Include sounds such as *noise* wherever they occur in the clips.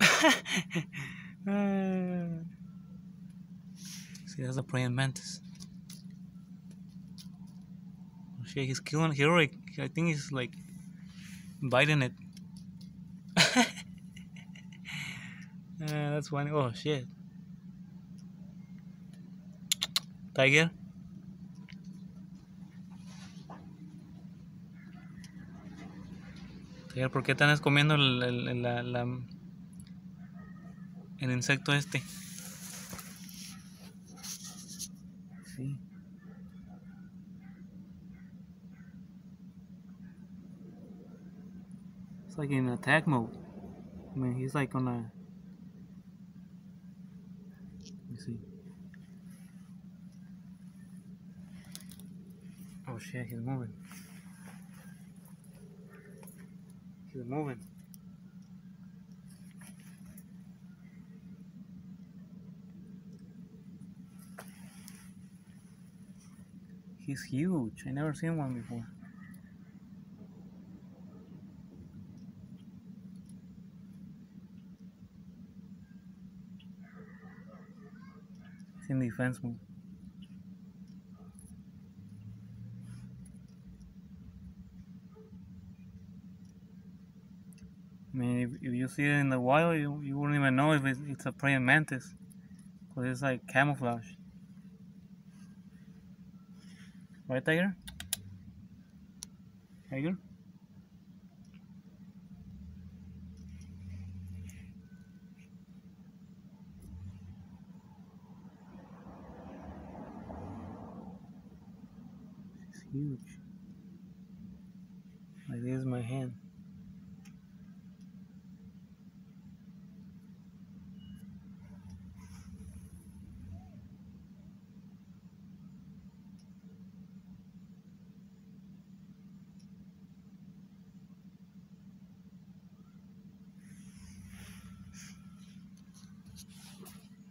*laughs* See, that's a praying mantis. Shit, he's killing heroic. I think he's like biting it. uh, *laughs* that's funny. Oh shit. Tiger. Tiger, ¿por qué estás comiendo el- la, la- el insecto este? Sí. It's like in attack mode. I mean, he's like on a. Let see. Oh shit, he's moving. He's moving. He's huge. I never seen one before. It's in defense mode. I mean, if, if you see it in the wild, you, you wouldn't even know if it's, it's a praying mantis. Because it's like camouflage. Right, Tiger? Tiger? This is huge. Like this is my hand.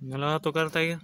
¿No la vas a tocar, Tiger?